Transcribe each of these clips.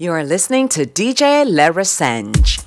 You are listening to DJ Le Resende.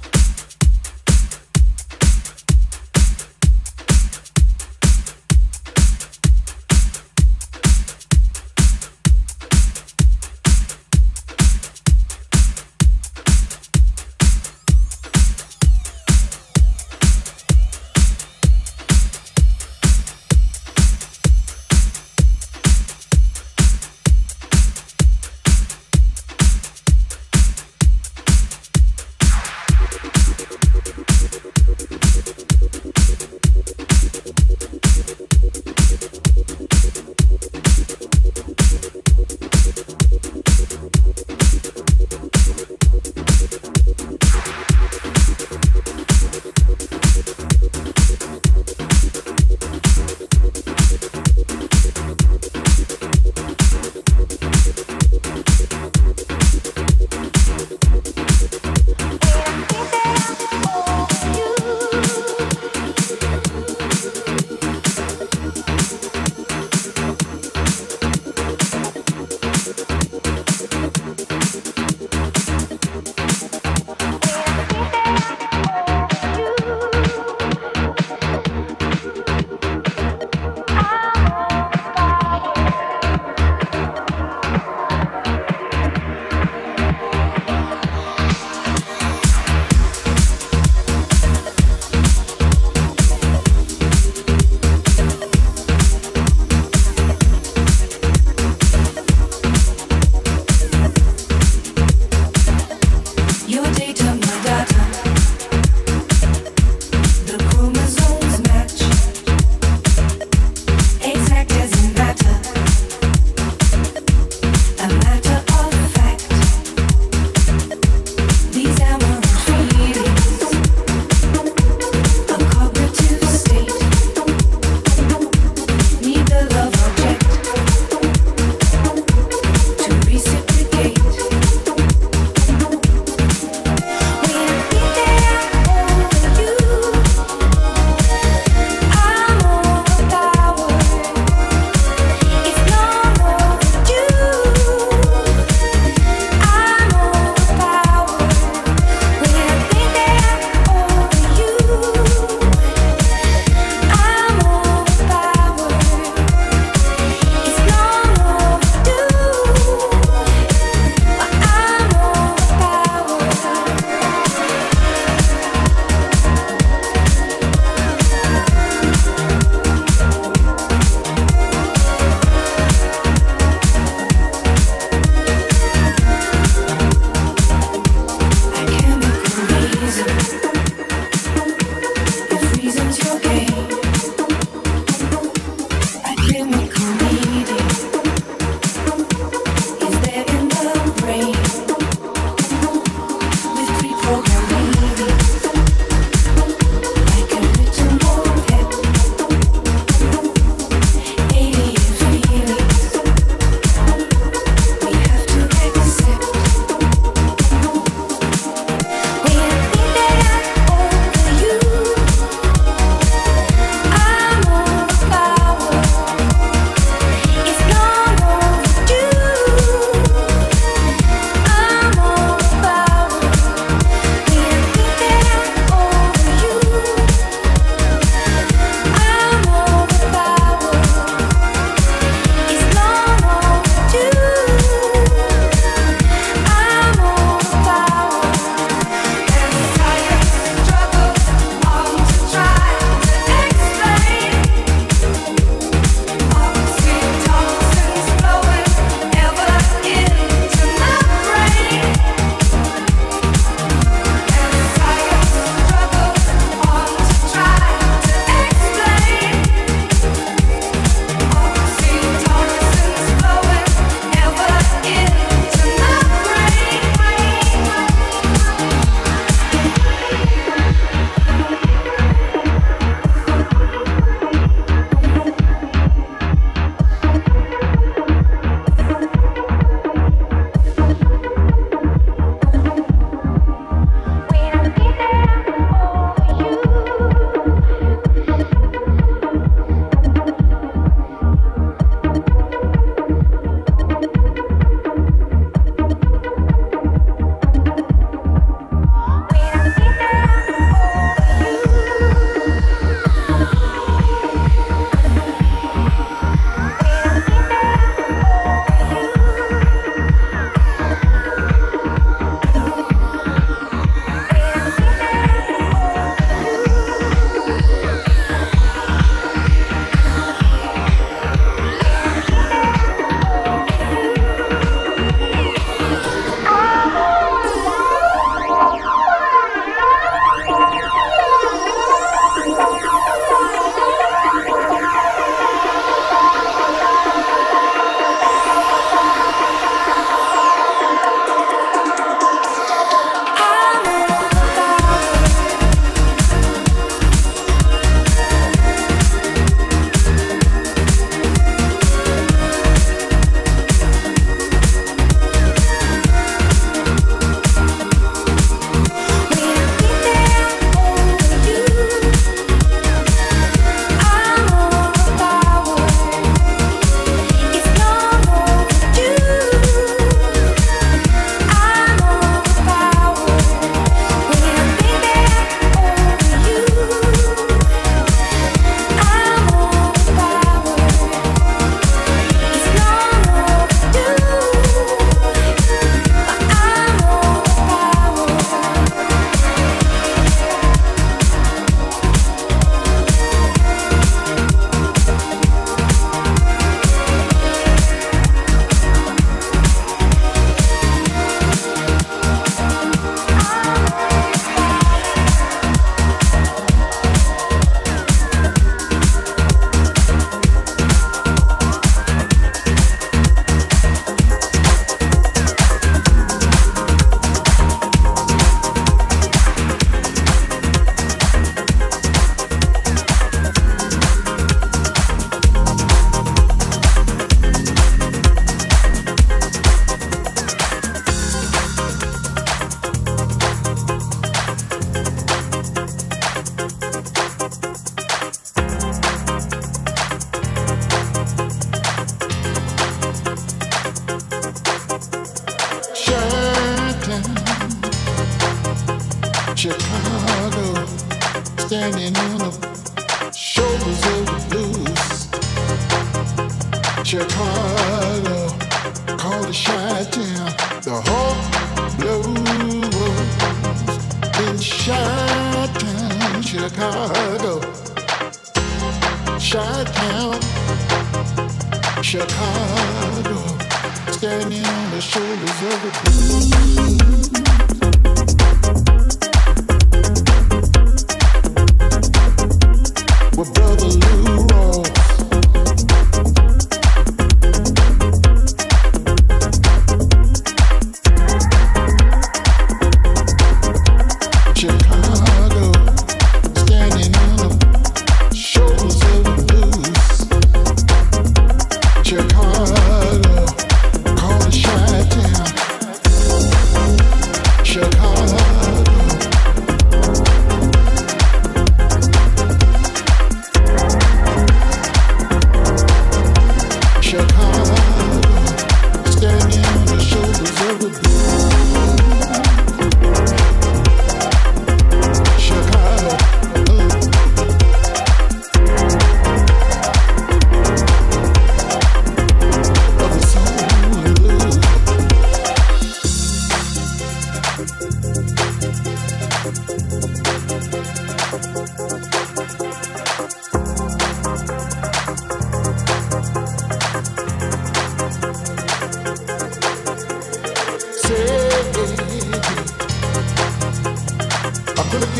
on the shoulders of the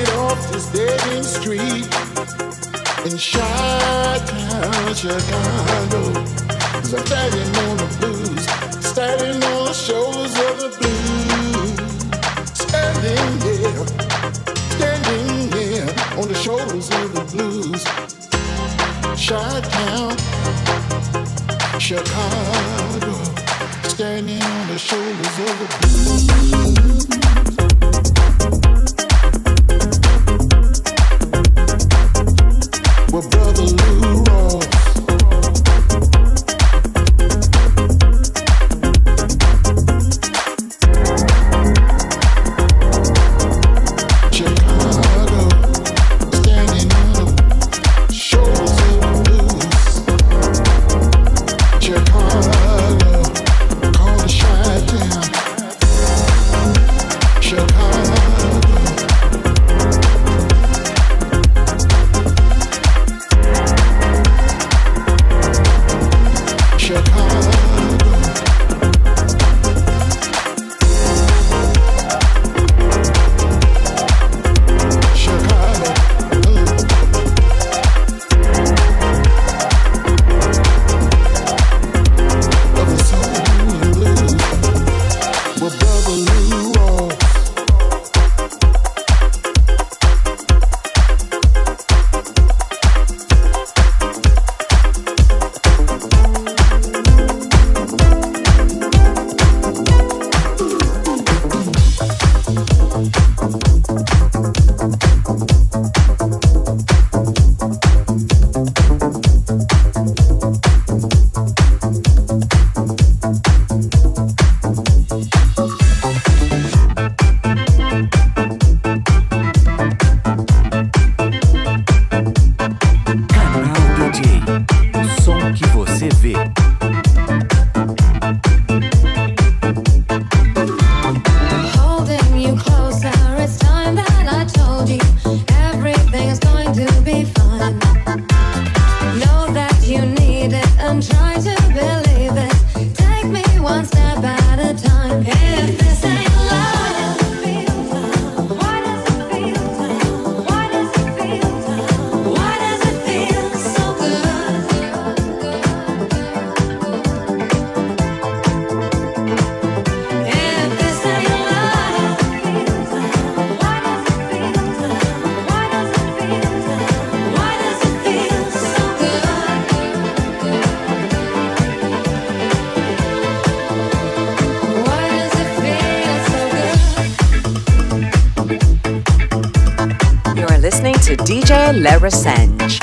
get off this dead street in Chi-Town, Chicago. Cause I'm standing on the blues, standing on the shoulders of the blues. Standing here, standing here on the shoulders of the blues. Chi-Town, Chicago, standing on the shoulders of the blues. We're brotherly. Lara Sanch.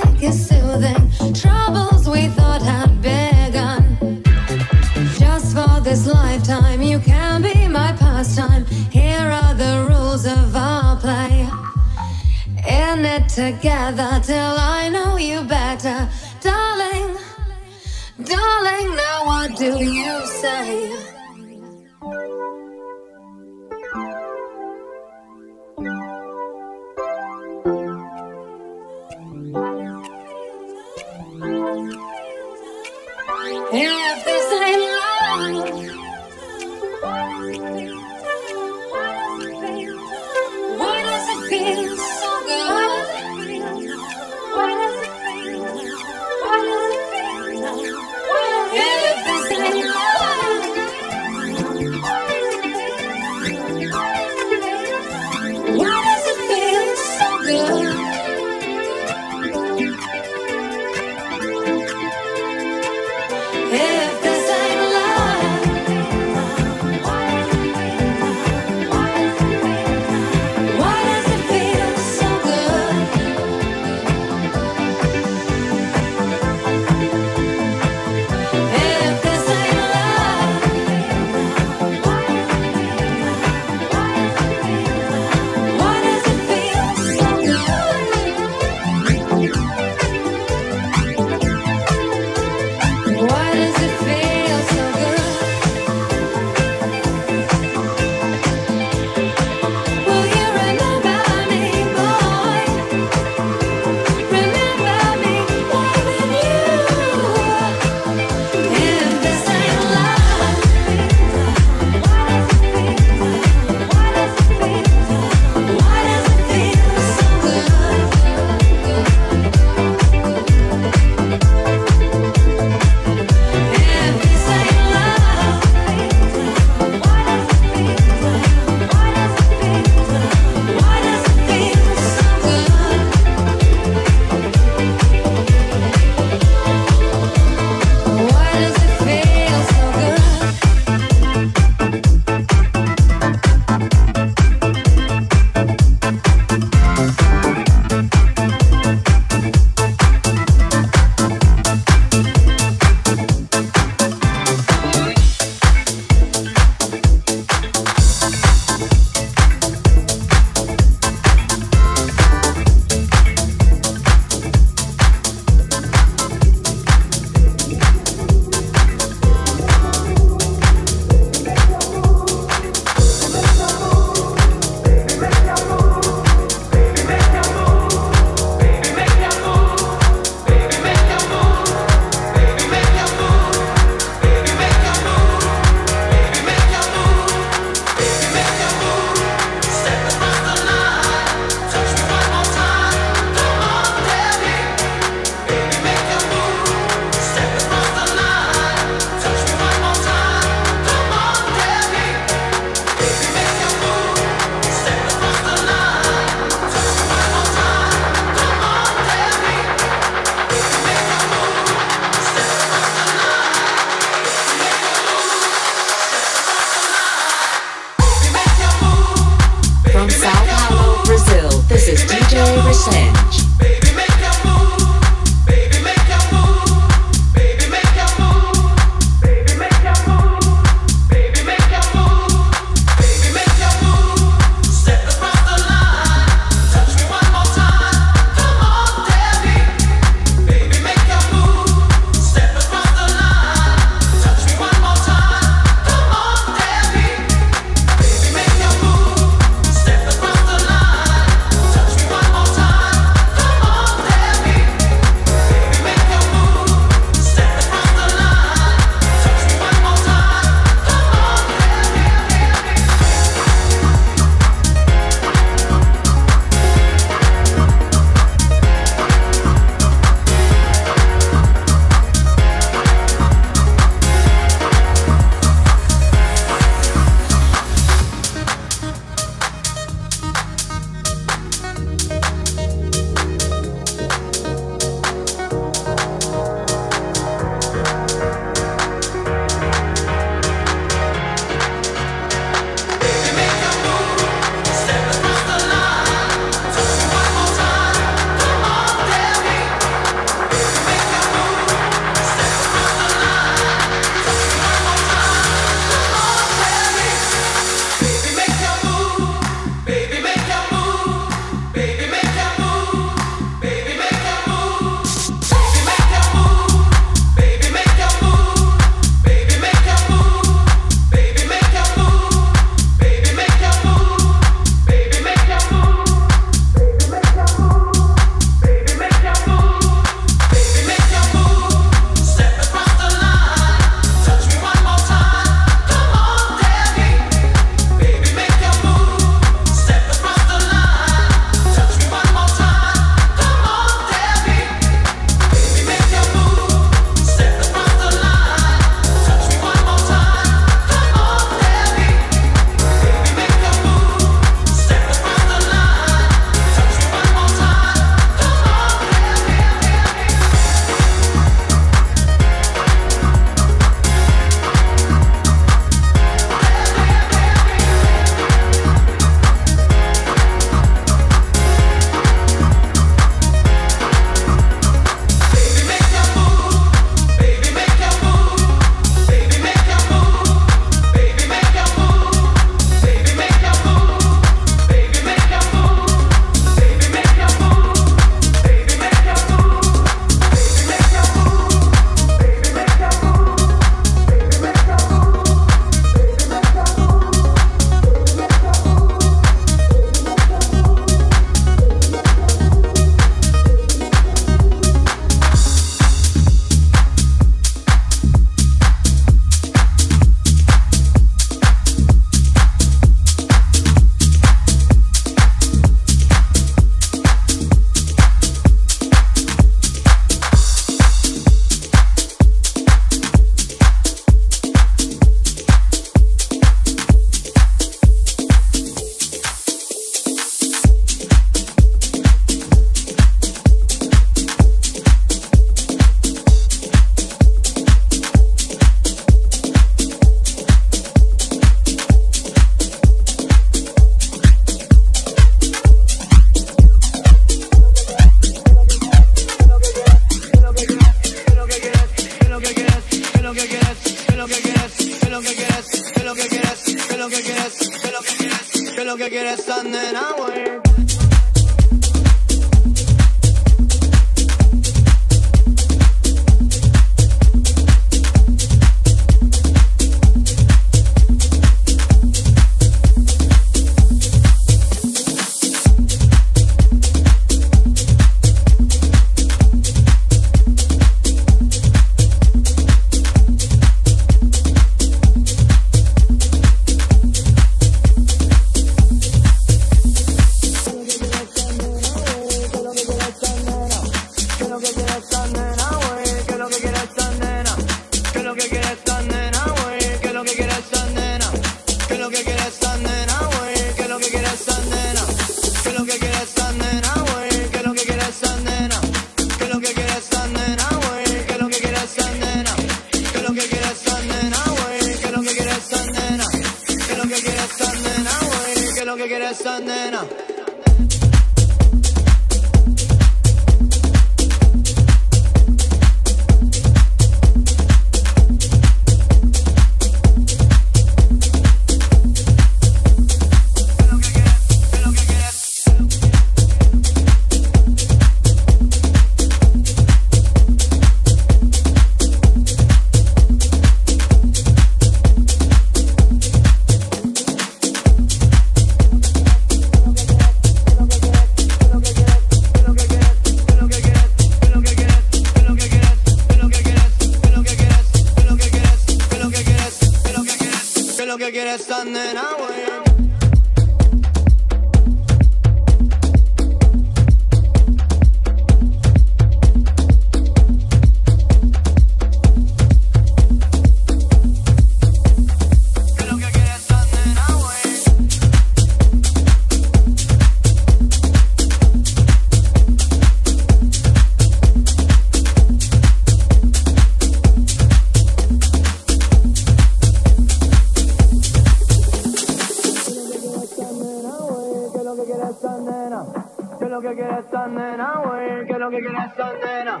lo que quiere esta nena, güey? ¿Qué lo que quiere esta nena?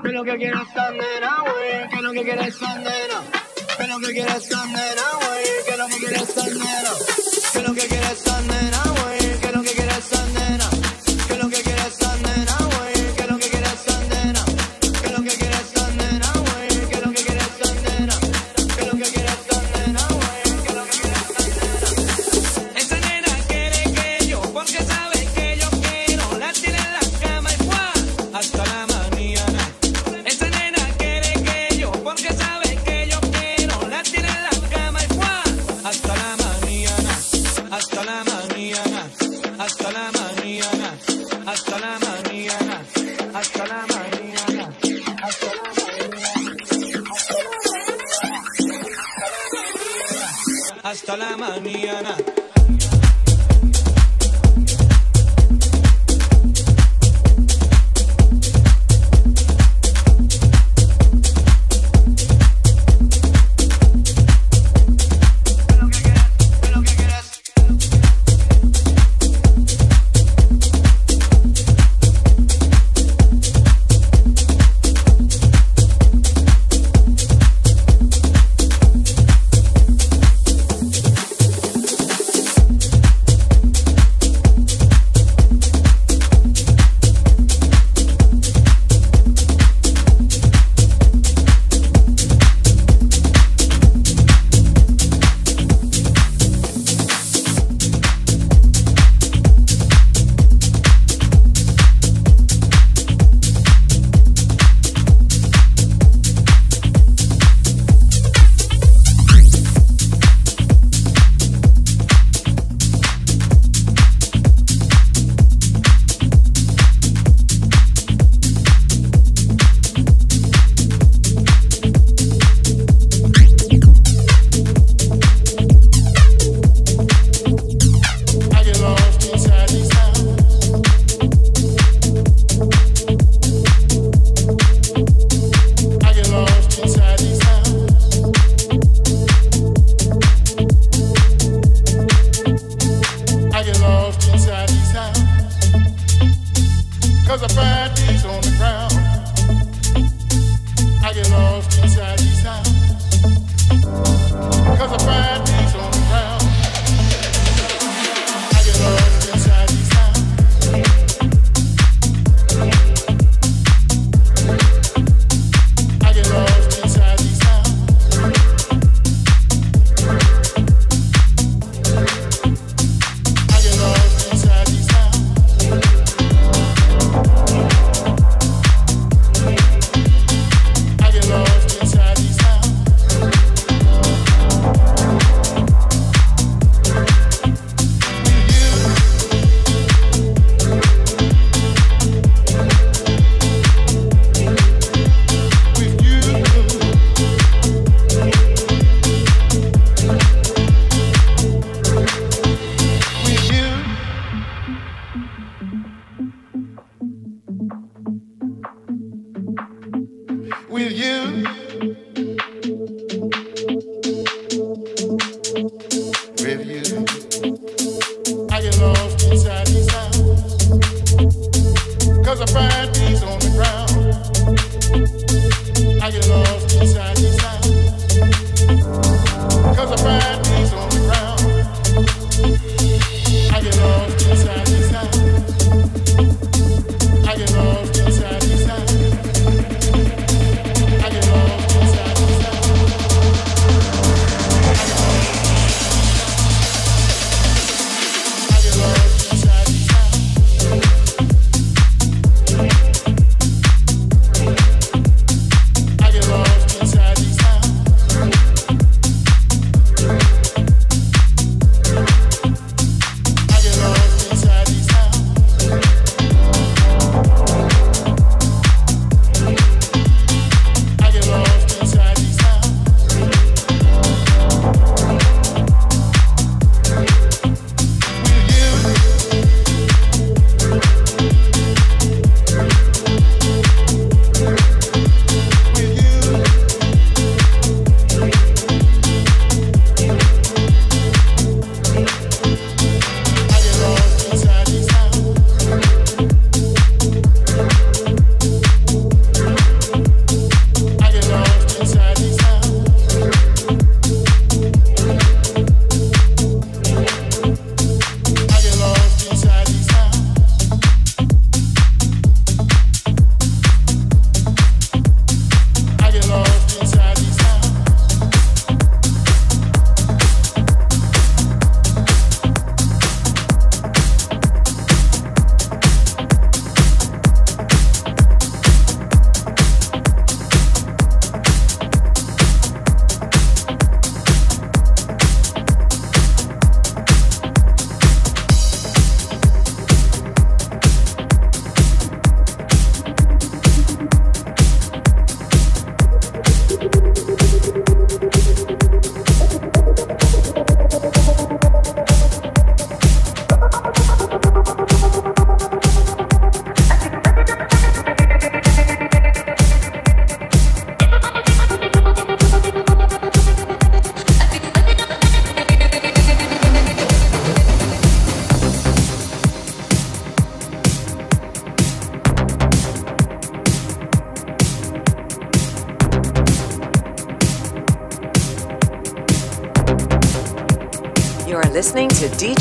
¿Qué lo que quiere esta nena, güey? ¿Qué es lo que quiere esta nena? ¿Qué lo que quiere esta nena, güey? ¿Qué es lo que quiere esta nena? ¿Qué es lo que quiere esta nena, güey?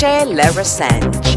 To DJ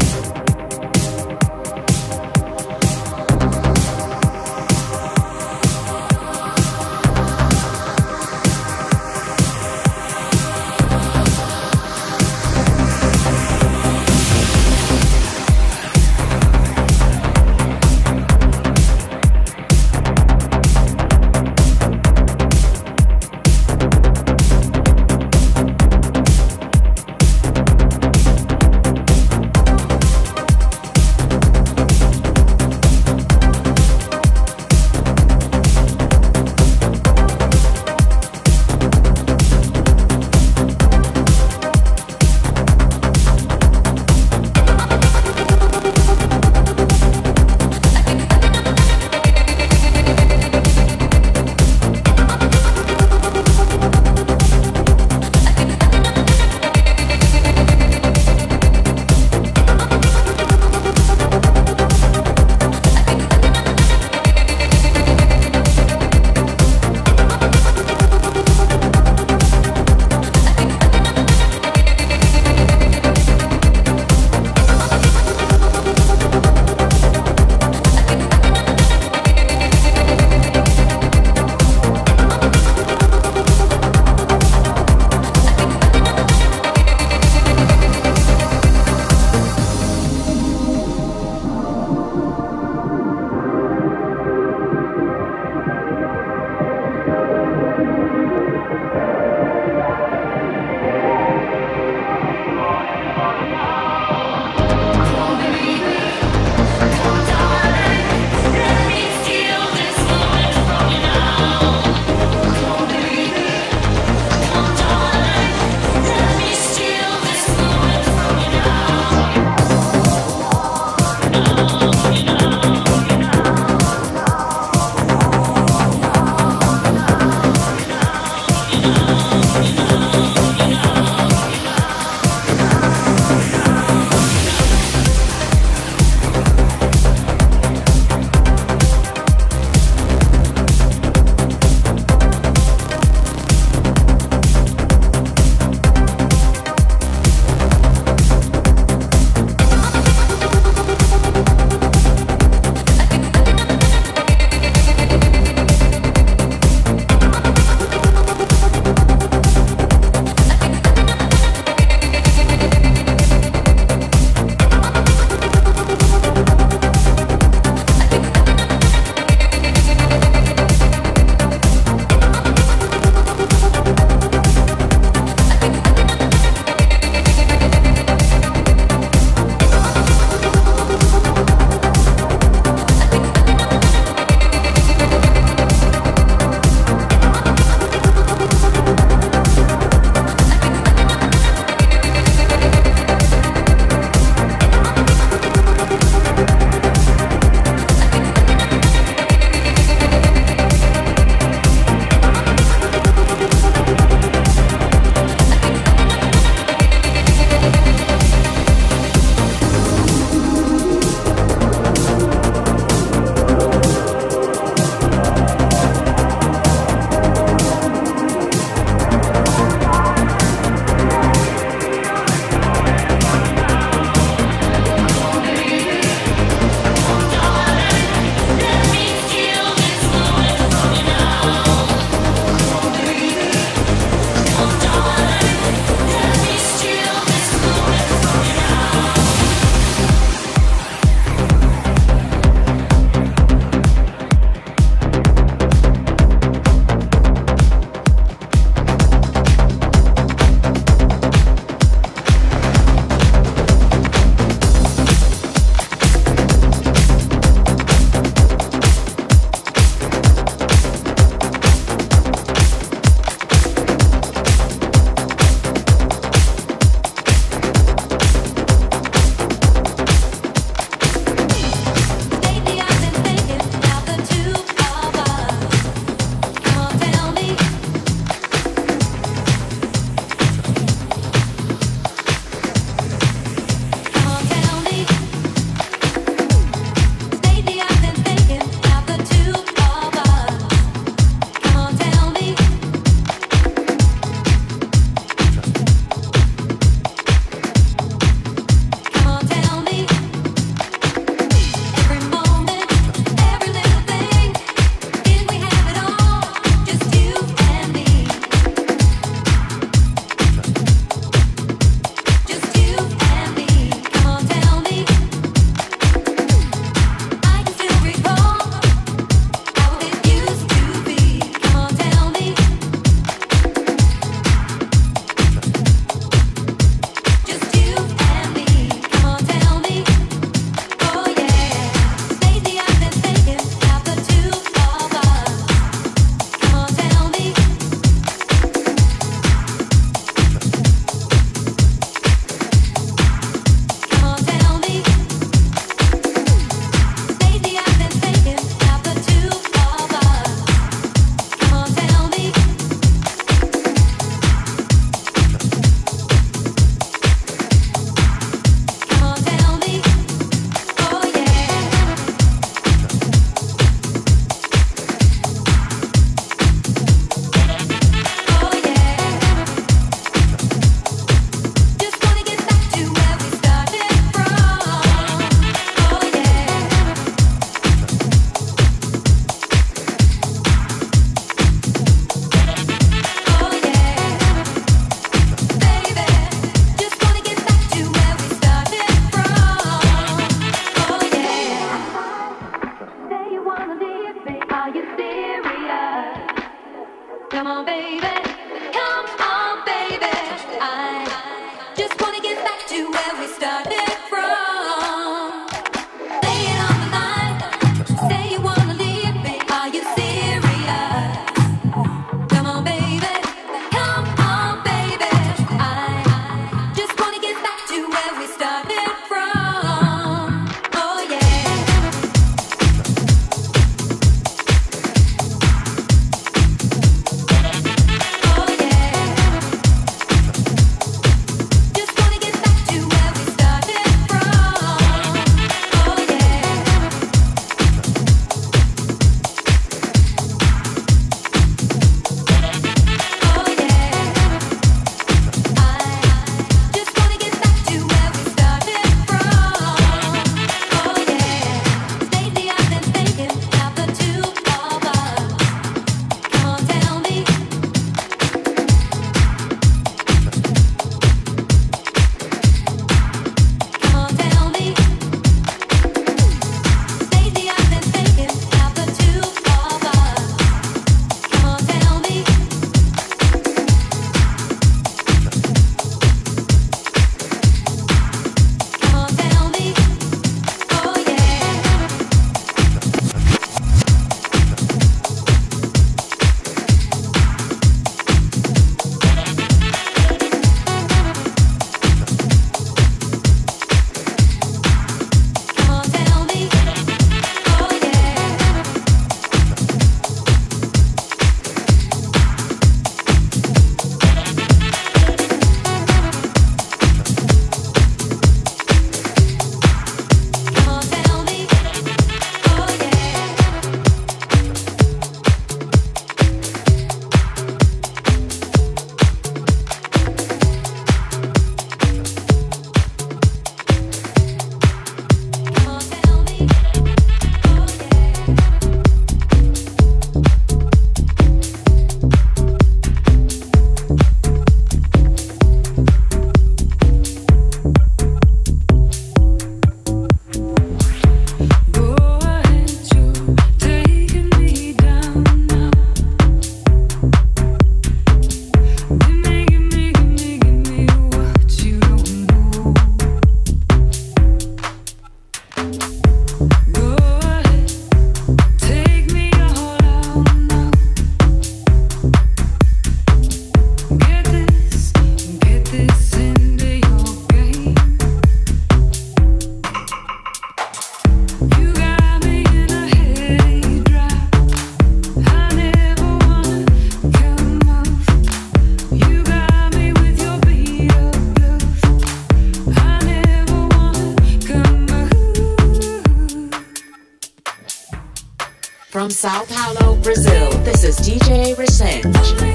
Sao Paulo, Brazil, this is DJ Resende.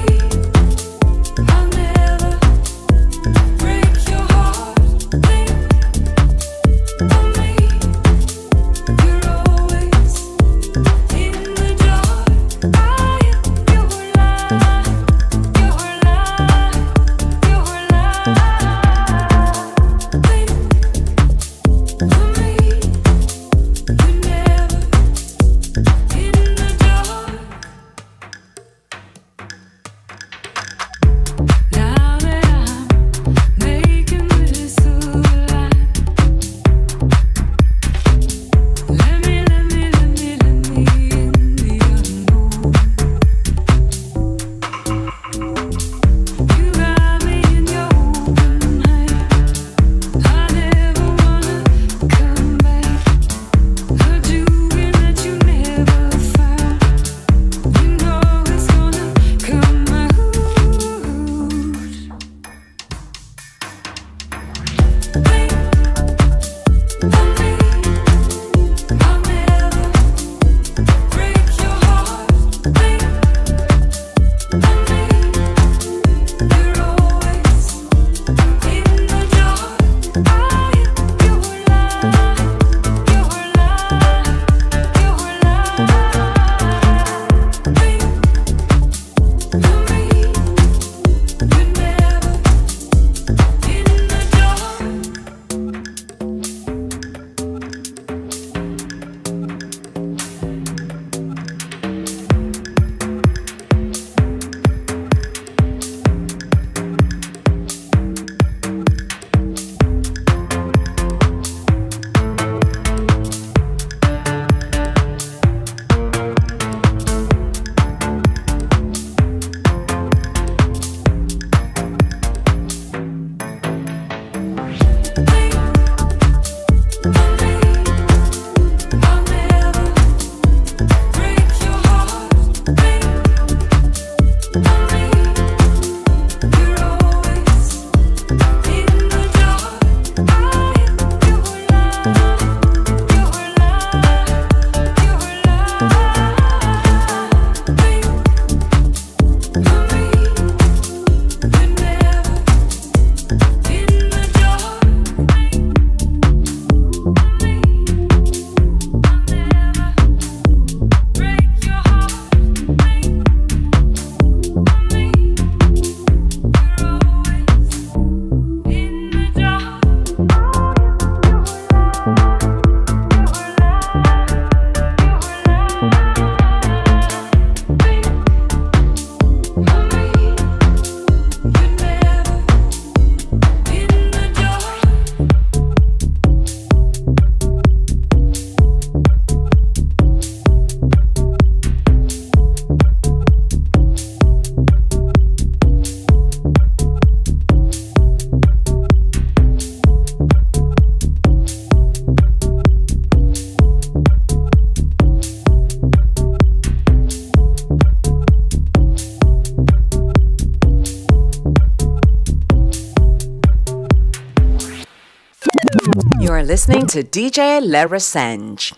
To DJ Le Resende.